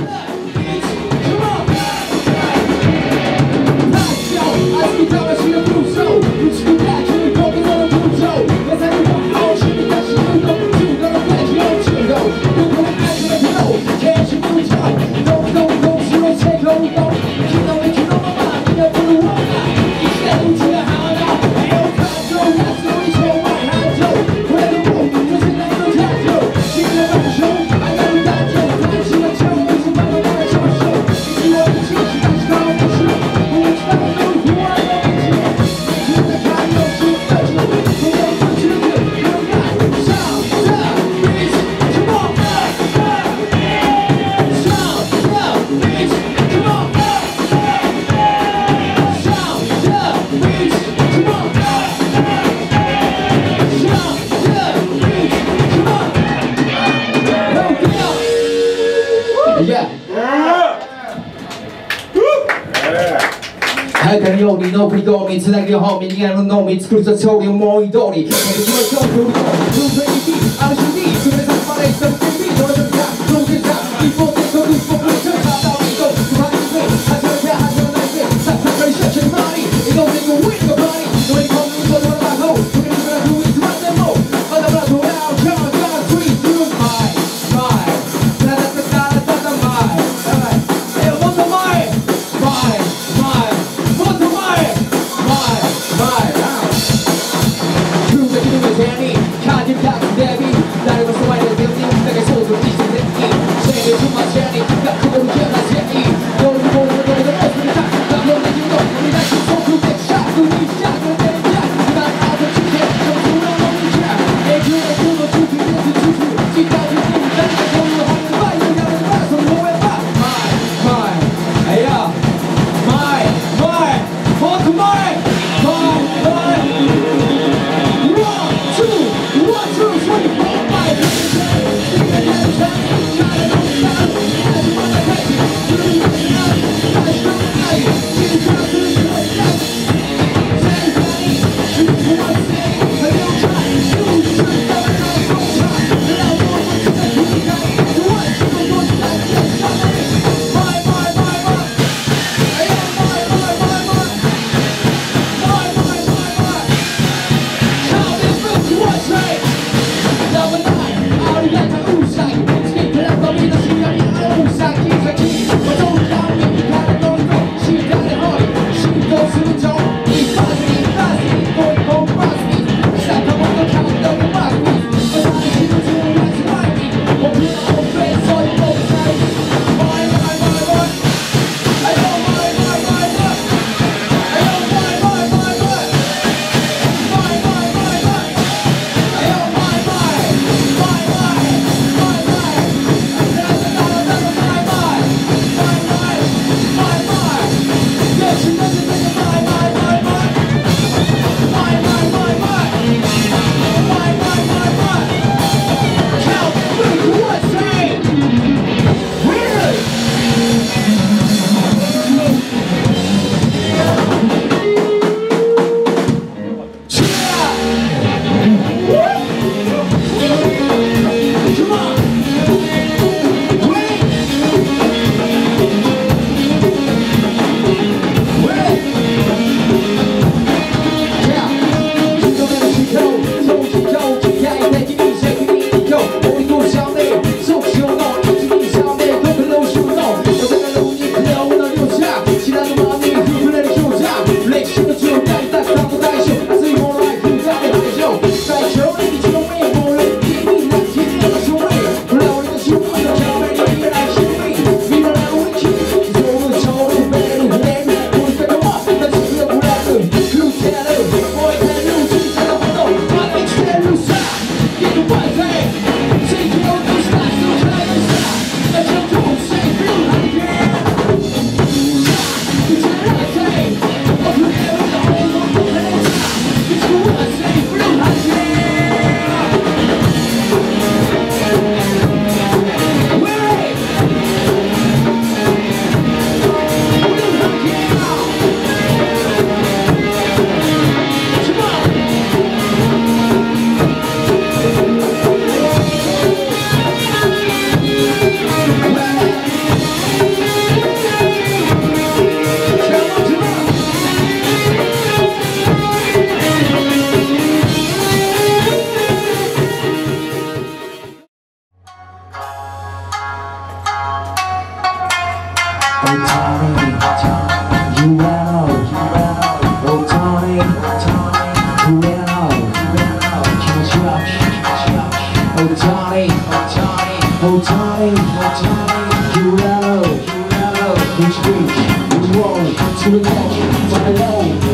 Yeah. 早かるようにの振り込みつなぎの方右側ののみ作るさ勝利思い通りやっていきましょう振り込み運命に RCD 潰れさまで一つ決意どれだけが同点だ一方で特に僕の Oh Johnny, oh Johnny, oh Johnny, oh Johnny, you mellow, you mellow, which week, which roll, to the left, to the.